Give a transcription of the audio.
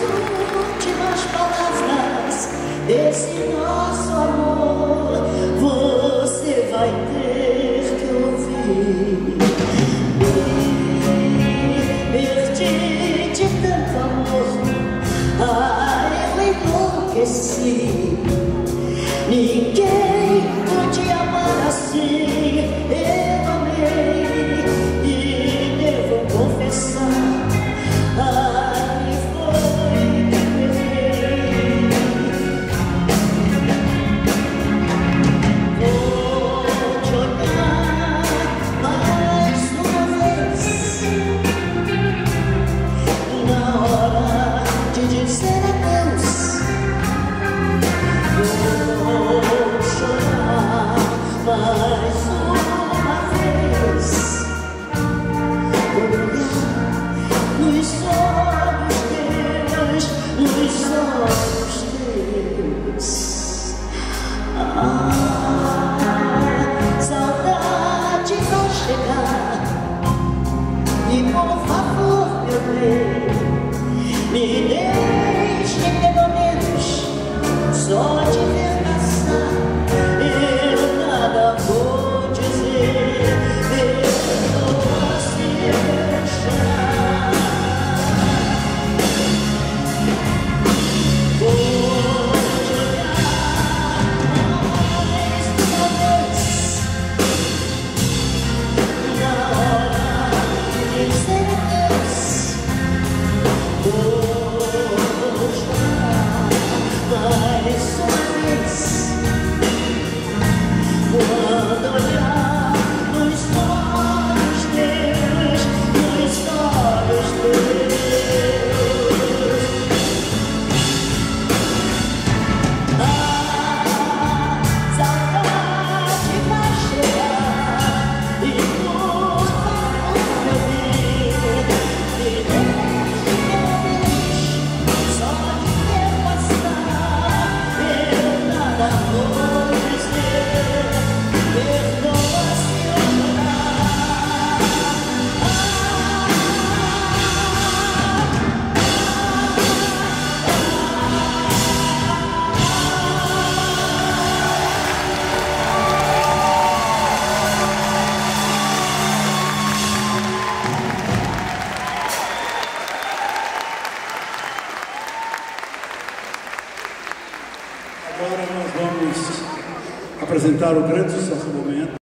últimas palavras desse nosso amor você vai ter Ninguém pode amar assim. mais uma vez olhar nos olhos teus, nos olhos teus. Ah, saudade vai chegar e por favor, meu bem, me deixe pelo menos só. Agora nós vamos apresentar o grande sucesso do momento.